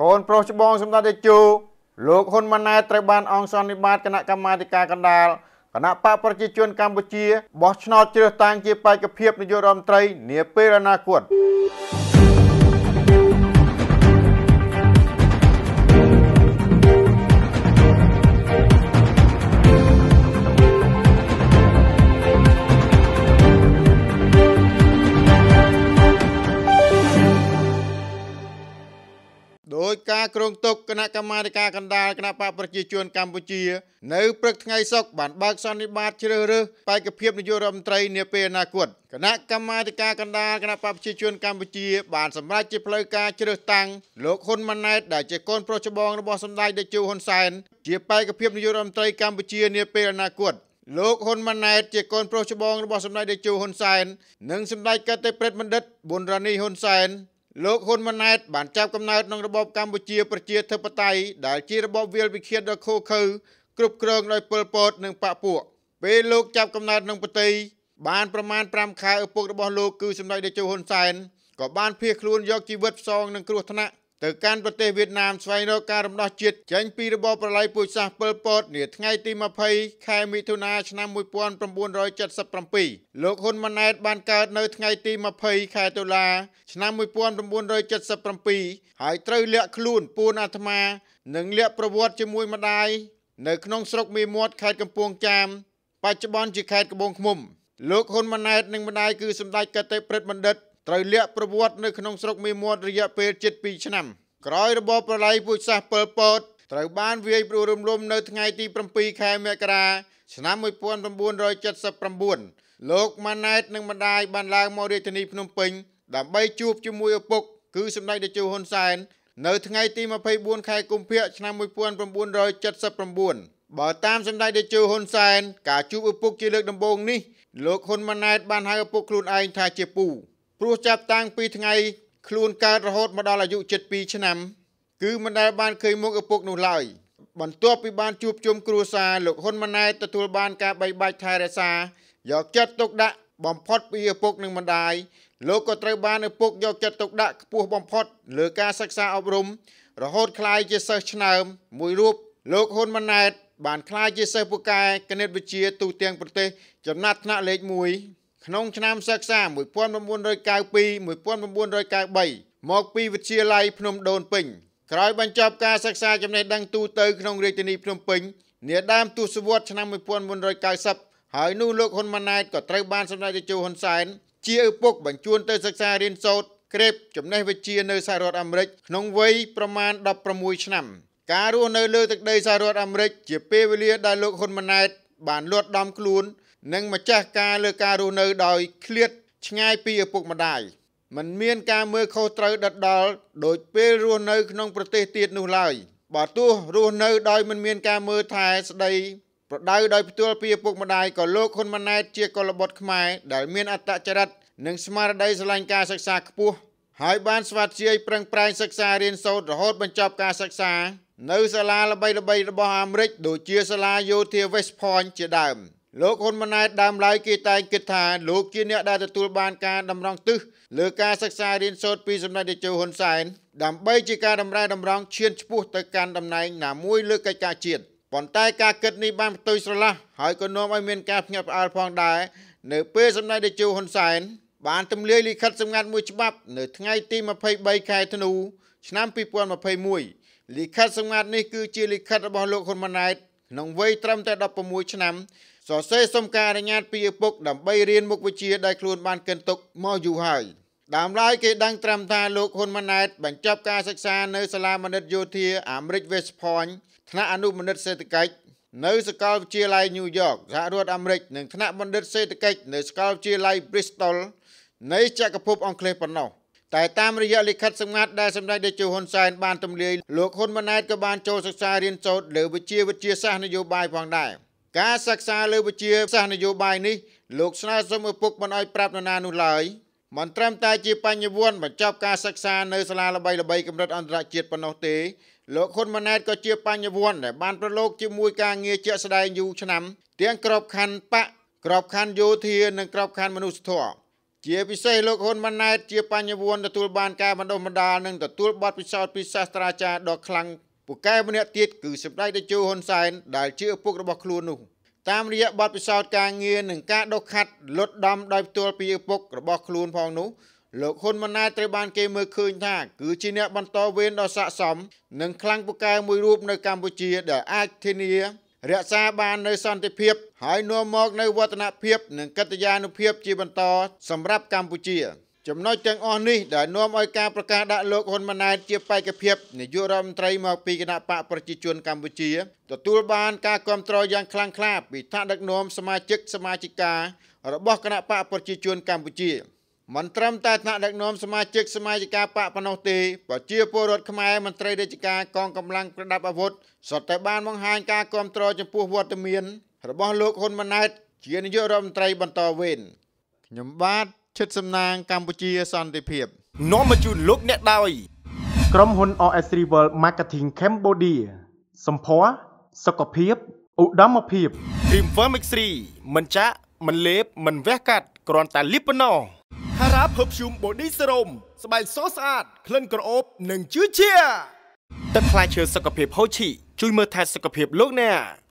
កូនប្រុសច្បងសម្ដេចតេជោលោកហ៊ុនម៉ាណែតត្រូវបានអង្គសន្និបាតគណៈកម្មាធិការកណ្ដាលគណៈបកប្រជាជនកម្ពុជាបោះឆ្នោតជ្រើសតាំងជាបេក្ខភាពនាយករដ្ឋមន្ត្រីនាពេលអនាគត ការគ្រងទុកគណៈកម្មាធិការកណ្ដាលគណៈបកប្រជាជនកម្ពុជា នៅព្រឹកថ្ងៃសុក្របានបើកសន្និបាតជ្រើសរើសបេក្ខភាពនាយករដ្ឋមន្ត្រីនាពេលអនាគតគណៈកម្មាធិការកណ្ដាលគណៈបកប្រជាជនកម្ពុជាបានសម្រេចជាផ្លូវការជ្រើសតាំងលោកហ៊ុនម៉ាណែតដែលជាកូនប្រុសច្បងរបស់សម្ដេចតេជោហ៊ុនសែនជាបេក្ខភាពនាយករដ្ឋមន្ត្រីកម្ពុជានាពេលអនាគតលោកហ៊ុនម៉ាណែតជាកូនប្រុសច្បងរបស់សម្ដេចតេជោហ៊ុនសែននិងសម្ដេចកតេប្រិតបណ្ឌិតប៊ុនរ៉ានីហ៊ុនសែន លោកហ៊ុនម៉ាណែតបានចាប់កំណើតក្នុងរបបកម្ពុជាប្រជាធិបតេយ្យដែលជារបបវាលវិឃាតដ៏ឃោឃៅគ្រប់គ្រងដោយប៉ុលពត និងបកពួកពេលលោកចាប់កំណើតក្នុងប្រទេសបានប្រមាណ5ខែឪពុករបស់លោកគឺសម្ដេចតេជោហ៊ុនសែនក៏បានភៀសខ្លួនយកជីវិតផ្សងនឹងគ្រោះថ្នាក់ ទៅកាន់ប្រទេសវៀតណាមស្វែងរកការរំដោះជាតិចេញពីរបបប្រល័យពូជសាសន៍ប៉ុលពតនាថ្ងៃទី20ខែមិថុនាឆ្នាំ1977លោកហ៊ុនម៉ាណែតបានកើតនៅថ្ងៃទី20ខែតុលាឆ្នាំ1977ហើយត្រូវលាក់ខ្លួនពួនអាត្មា និងលាក់ប្រវត្តិជាមួយម្ដាយនៅក្នុងស្រុកមេមាត់ខេត្តកំពង់ចាមបច្ចុប្បន្នជាខេត្តកំពង់ឃ្មុំលោកហ៊ុនម៉ាណែតនិងម្ដាយគឺសម្ដេចកតេប្រិតបណ្ឌិត ត្រូវលាក់ប្រវត្តិនៅក្នុងស្រុកមេមាត់រយៈពេល72ឆ្នាំក្រោយរបបប្រល័យពូជសាសន៍ប៉ុលពតត្រូវបានវាយព្រោះរំលំនៅថ្ងៃទី7ខែមករាឆ្នាំ1979លោកម៉ាណែតនិងម្ដាយបានឡើងមករាជធានីភ្នំពេញដើម្បីជួបជាមួយឪពុកគឺសម្ដេចតេជោហ៊ុនសែននៅថ្ងៃទី24ខែកុម្ភៈឆ្នាំ1979បើតាមសម្ដេចតេជោហ៊ុនសែនការជួបឪពុកជាលើកដំបូងនេះលោកហ៊ុនម៉ាណែតបានហៅឪពុកខ្លួនឯងថាជាពូ ព្រោះចាប់តាំងពីថ្ងៃខ្លួនកើតរហូតមកដល់អាយុ72ឆ្នាំ គឺមិនដែលបានឃើញមុខឪពុកនោះឡើយបន្ទាប់ពីបានជួបជុំគ្រួសារលោកហ៊ុនម៉ាណែតទទួលបានការបីបាច់ថែរក្សាយកចិត្តទុកដាក់បំផុតពីឪពុកនិងម្ដាយលោកក៏ត្រូវបានឪពុកយកចិត្តទុកដាក់ខ្ពស់បំផុតលើការសិក្សាអប់រំ រហូតក្លាយជាសិស្សឆ្នើមមួយរូបលោកហ៊ុនម៉ាណែតបានក្លាយជាសិស្សពូកែគណិតវិទ្យាទូទាំងប្រទេសចំណាត់ថ្នាក់លេខ1 ក្នុងឆ្នាំសិក្សា1992 1993មកពីវិទ្យាល័យភ្នំដូនពេញក្រោយបញ្ចប់ការសិក្សាចំណេះដឹងទូទៅក្នុងរាជធានីភ្នំពេញនាដើមទសវត្សរ៍ឆ្នាំ1990ហើយនោះលោកហ៊ុនម៉ាណែតក៏ត្រូវបានសម្ដេចតេជោហ៊ុនសែនជាឪពុកបញ្ជូនទៅសិក្សារៀនសូត្រក្រេបចំណេះវិជ្ជានៅសហរដ្ឋអាមេរិកក្នុងវ័យប្រមាណ16ឆ្នាំការរស់នៅលើទឹកដីសហរដ្ឋអាមេរិកជាពេលវេលាដែលលោកហ៊ុនម៉ាណែតបានលួចដំខ្លួន និងម្ចាស់ការលើការរស់នៅដោយឃ្លាតឆ្ងាយពីឪពុកម្ដាយมันមានការមើលខុសត្រូវដិតដល់ដោយពេលរស់នៅក្នុងប្រទេសទៀតនោះឡើយបើទោះរស់នៅដោយមិនមានការមើលថែស្ដីប្រដៅដោយផ្ទាល់ពីឪពុកម្ដាយក៏លោកហ៊ុនម៉ាណែតជាកុលបុត្រខ្មែរដែលមានអត្តចរិតនិងស្មារតីស្រឡាញ់ការសិក្សាខ្ពស់ហើយបានស្វាធ្យាយប្រឹងប្រែងសិក្សារៀនសូត្ររហូតបញ្ចប់ការសិក្សានៅសាលាល្បីៗរបស់អាមេរិកដូចជាសាលាយោធា West Point ជាដើម។ លោកហ៊ុនម៉ាណែតដើមឡើយគេតែងគិតថាលោកជាអ្នកដែលទទួលបានការតម្រង់ទិសលើការសិក្សារៀនសូត្រពីសម្ដេចតេជោហ៊ុនសែនដើម្បីជាការតម្រែតម្រង់ឈានឆ្ពោះទៅកាន់តំណែងណាមួយលើកិច្ចការជាតិប៉ុន្តែការគិតនេះបានផ្ទុយស្រឡះហើយក៏នាំឲ្យមានការភ្ញាក់ផ្អើលផងដែរនៅពេលសម្ដេចតេជោហ៊ុនសែនបានទម្លាយលិខិតសម្ងាត់មួយច្បាប់នៅថ្ងៃទី23ខែធ្នូឆ្នាំ2021លិខិតសម្ងាត់នេះគឺជាលិខិតរបស់លោកហ៊ុនម៉ាណែតក្នុងវ័យត្រឹមតែ16ឆ្នាំ សរសេរសុំការអនុញ្ញាតពីឪពុកដើម្បីរៀនមុខវិជ្ជាដែលខ្លួនបានកិនទុកមកយូរហើយដើមឡើយគេដឹងត្រឹមថាលោកហ៊ុនម៉ាណែតបញ្ចប់ការសិក្សានៅសាលាបណ្ឌិតយោធាអាមេរិក West Point ថ្នាក់អនុបណ្ឌិតសេដ្ឋកិច្ចនៅសាកលវិទ្យាល័យ New York សហរដ្ឋអាមេរិកនិងថ្នាក់បណ្ឌិតសេដ្ឋកិច្ចនៅសាកលវិទ្យាល័យ Bristol នៃចក្រភពអង់គ្លេសប៉ុណ្ណោះតែតាមរយៈលិខិតសម្ងាត់ដែលសម្ដេចតេជោហ៊ុនសែនបានទម្លាយលោកហ៊ុនម៉ាណែតក៏បានចូលសិក្សារៀនសូត្រលើវិជ្ជាវិទ្យាសាស្ត្រនយោបាយផងដែរ ការសិក្សាលើវិជ្ជាសាស្ត្រនយោបាយនេះលោកស្នើសុំឪពុកមិនឲ្យប្រាប់នរណានោះឡើយមិនត្រឹមតែជាបញ្ញវន្តបញ្ចប់ការសិក្សានៅសាលាល្បីៗកម្រិតអន្តរជាតិប៉ុណ្ណោះទេលោកហ៊ុនម៉ាណែតក៏ជាបញ្ញវន្តដែលបានប្រឡូកជាមួយការងារជាក់ស្ដែងយូរឆ្នាំទាំងក្របខ័ណ្ឌបកក្របខ័ណ្ឌយោធានិងក្របខ័ណ្ឌមនុស្សធម៌ជាពិសេសលោកហ៊ុនម៉ាណែតជាបញ្ញវន្តទទួលបានការបណ្ដុះបណ្ដាលនិងទទួលបទពិសោធន៍ពីសាស្ត្រាចារ្យដ៏ខ្លាំង ពូកែម្នាក់ទៀតគឺសម្ដេចតេជោហ៊ុនសែនដែលជាឪពុករបស់ខ្លួននោះតាមរយៈបទពិសោធន៍ការងារនិងការដុសខាត់លុតដំដោយផ្ទាល់ពីឪពុករបស់ខ្លួនផងនោះលោកហ៊ុនម៉ាណែតត្រូវបានគេមើលឃើញថាគឺជាអ្នកបន្តវេនដ៏ស័ក្តិសមនិងខ្លាំងពូកែមួយរូបនៅកម្ពុជាដែលអាចធានារក្សាបាននៅសន្តិភាព ហើយនាំមកនៅវឌ្ឍនភាព និងកិត្តិយានុភាពជាបន្តសម្រាប់កម្ពុជា ចំណុចទាំងអស់នេះដែលនាំឲ្យការប្រកាសដាក់លោកហ៊ុនម៉ាណែតជាបេក្ខភាពនាយករដ្ឋមន្ត្រីមកពីគណៈបកប្រជាជនកម្ពុជាទទួលបានការគ្រប់គ្រងយ៉ាងខ្លាំងក្លាពីថ្នាក់ដឹកនាំសមាជិកសមាជិការបស់គណៈបកប្រជាជនកម្ពុជាមិនត្រឹមតែថ្នាក់ដឹកនាំសមាជិកសមាជិកាបកប៉ុណ្ណោះទេប្រជាពលរដ្ឋខ្មែរមន្ត្រីរាជការកងកម្លាំងប្រដាប់អាវុធសុទ្ធតែបានបង្ហាញការគ្រប់គ្រងចំពោះវត្តមានរបស់លោកហ៊ុនម៉ាណែតជានាយករដ្ឋមន្ត្រីបន្តវេនខ្ញុំបាទ ឈិតសំណាងកម្ពុជាសន្តិភាពនាំមកជូនលោកអ្នកដោយក្រុមហ៊ុន OS Rival Marketing Cambodia សម្ផស្សសុខភាពឧត្តមភាព Cream Firmix 3មិនចាក់មិនលេបមិនវះកាត់គ្រាន់តែលាបប៉ុណ្ណោះ Hara Perfume Body Serum ស្បែកសស្អាតក្លិនក្រអូបនិងជឿជាទឹកផ្លែឈើសុខភាពហូឈីជួយមើលថែសុខភាពលោកអ្នក